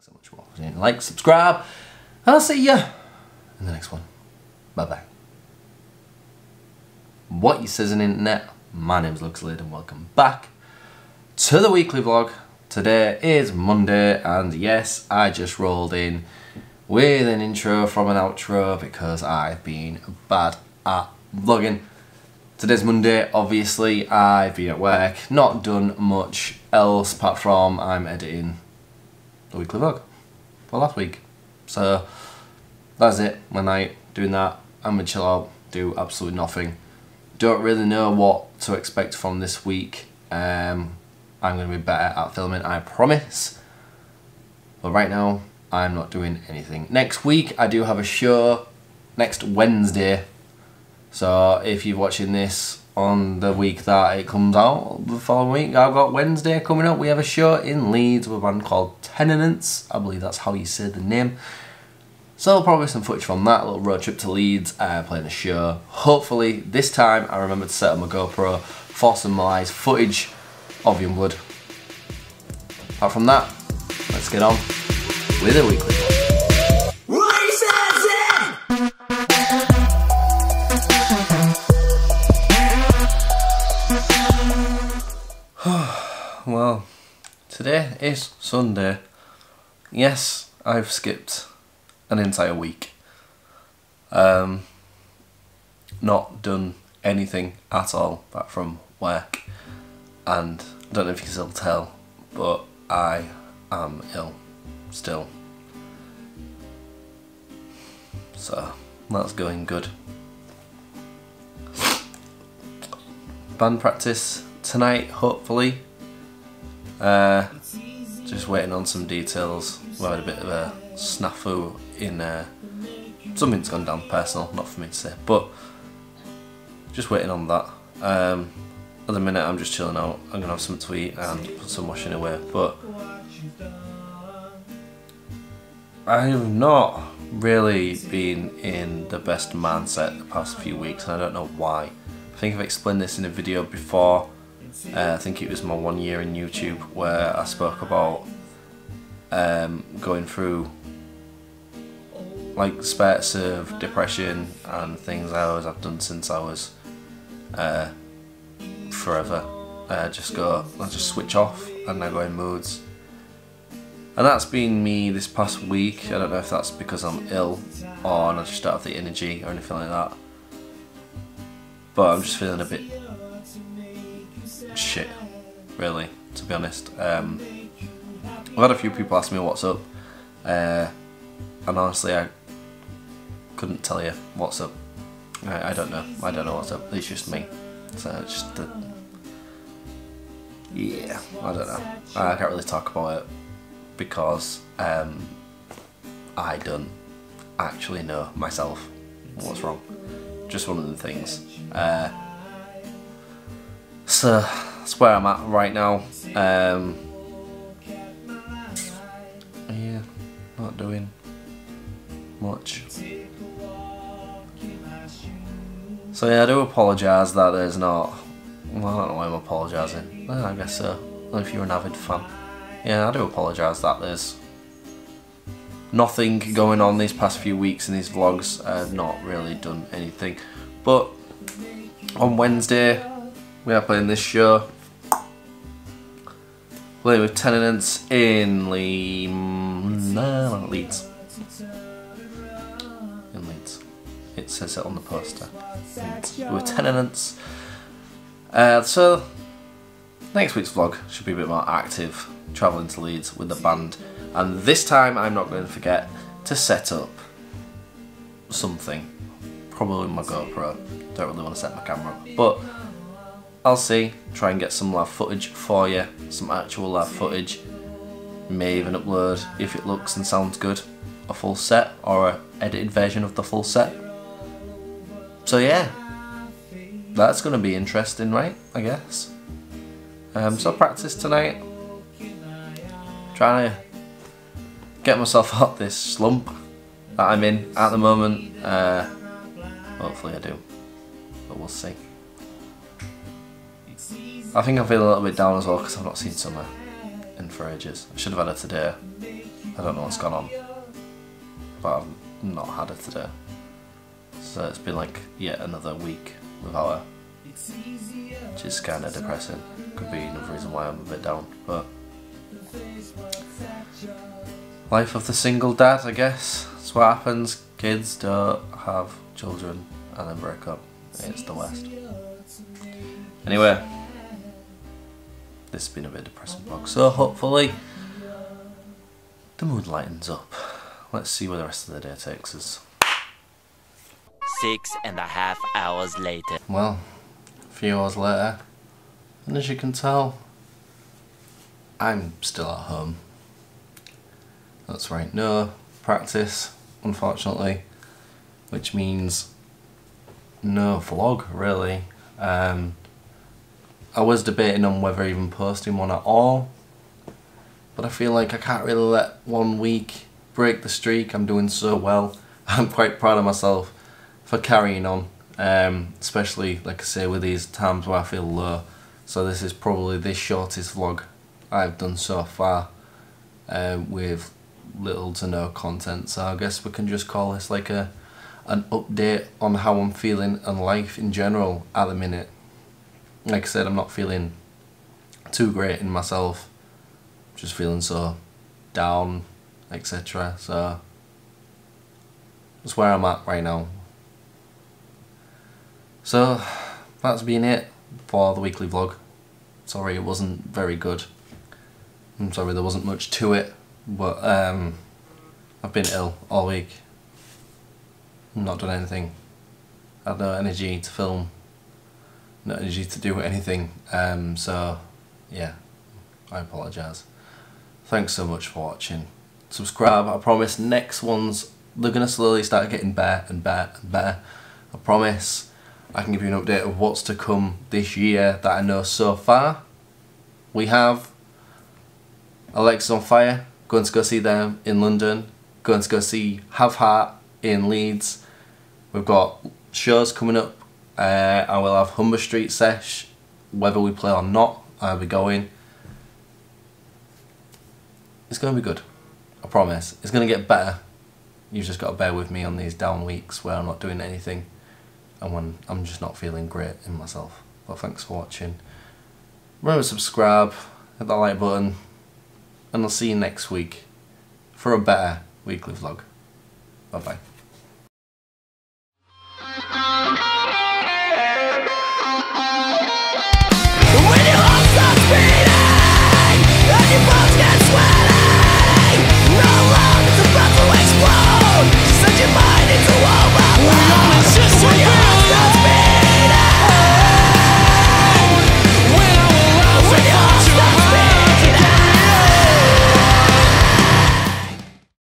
Thanks so much for watching. Like, subscribe, and I'll see you in the next one. Bye bye. What you says in internet? My name's Luke Slade and welcome back to the weekly vlog. Today is Monday and yes, I just rolled in with an intro from an outro because I've been bad at vlogging. Today's Monday, obviously I've been at work, not done much else apart from I'm editing the weekly vlog for last week. So that's it, my night, doing that, I'm gonna chill out, do absolutely nothing. Don't really know what to expect from this week. Um, I'm gonna be better at filming, I promise. But right now, I'm not doing anything. Next week, I do have a show next Wednesday so if you're watching this on the week that it comes out, the following week, I've got Wednesday coming up. We have a show in Leeds with a band called Tenants. I believe that's how you say the name. So probably some footage from that, little road trip to Leeds, uh, playing a show. Hopefully this time I remember to set up my GoPro for some live footage of Youngwood. Apart from that, let's get on with the weekly. Today is Sunday. Yes, I've skipped an entire week. Um, not done anything at all apart from work. And I don't know if you can still tell, but I am ill still. So that's going good. Band practice tonight, hopefully. Uh, just waiting on some details. We had a bit of a snafu in uh, something's gone down personal, not for me to say, but just waiting on that. Um, at the minute, I'm just chilling out. I'm gonna have some to eat and put some washing away, but I have not really been in the best mindset the past few weeks, and I don't know why. I think I've explained this in a video before uh, I think it was my one year in YouTube where I spoke about um, going through like spurts of depression and things I was I've done since I was uh, forever. Uh, just go, I just switch off and I go in moods. And that's been me this past week. I don't know if that's because I'm ill or I just don't have the energy or anything like that. But I'm just feeling a bit shit, really, to be honest. Um, I've had a few people ask me what's up, uh, and honestly, I couldn't tell you what's up. I, I, don't know. I don't know what's up. It's just me. So it's just the. Yeah, I don't know. I can't really talk about it because um, I don't actually know myself what's wrong. Just one of the things. Uh, so that's where I'm at right now. Um, yeah, not doing much. So yeah, I do apologise that there's not. Well, I don't know why I'm apologising. I guess so. If you're an avid fan, yeah, I do apologise that there's nothing going on these past few weeks in these vlogs. I've not really done anything, but on Wednesday we are playing this show. Playing with Tenants in Leeds. In Leeds. It says it on the poster. With Tenants. Uh, so, next week's vlog should be a bit more active, travelling to Leeds with the band. And this time I'm not going to forget to set up something. Probably my GoPro. Don't really want to set my camera up. But I'll see, try and get some live footage for you, some actual live footage. May even upload, if it looks and sounds good, a full set or a edited version of the full set. So yeah, that's going to be interesting, right? I guess. Um, so practice tonight. Trying to get myself out this slump that I'm in at the moment. Uh, hopefully I do, but we'll see. I think I'm feeling a little bit down as well because I've not seen Summer in for ages. I should have had her today. I don't know what's gone on. But I've not had it today. So it's been like yet another week without her. Which is kind of depressing. Could be another reason why I'm a bit down. But life of the single dad, I guess. That's what happens. Kids don't have children and then break up. It's the worst. Anyway, this has been a bit depressing vlog. So hopefully the mood lightens up. Let's see where the rest of the day takes us. Six and a half hours later. Well, a few hours later, and as you can tell, I'm still at home. That's right, no practice, unfortunately, which means no vlog really. Um, I was debating on whether even posting one at all, but I feel like I can't really let one week break the streak. I'm doing so well. I'm quite proud of myself for carrying on, um, especially like I say with these times where I feel low. So this is probably the shortest vlog I've done so far uh, with little to no content. So I guess we can just call this like a an update on how I'm feeling and life in general at the minute. Like I said, I'm not feeling too great in myself. Just feeling so down, etc. So that's where I'm at right now. So that's been it for the weekly vlog. Sorry it wasn't very good. I'm sorry there wasn't much to it, but um, I've been ill all week. Not done anything. I had no energy to film, no energy to do anything. Um, so yeah, I apologise. Thanks so much for watching. Subscribe, I promise next ones, they're going to slowly start getting better and better and better. I promise I can give you an update of what's to come this year that I know so far. We have Alexisonfire, going to go see them in London, going to go see Have Heart in Leeds. We've got shows coming up. Uh, I will have Humber Street Sesh, whether we play or not, I'll be going. It's going to be good. I promise. It's going to get better. You've just got to bear with me on these down weeks where I'm not doing anything and when I'm just not feeling great in myself. But thanks for watching. Remember to subscribe, hit that like button, and I'll see you next week for a better weekly vlog. Bye bye.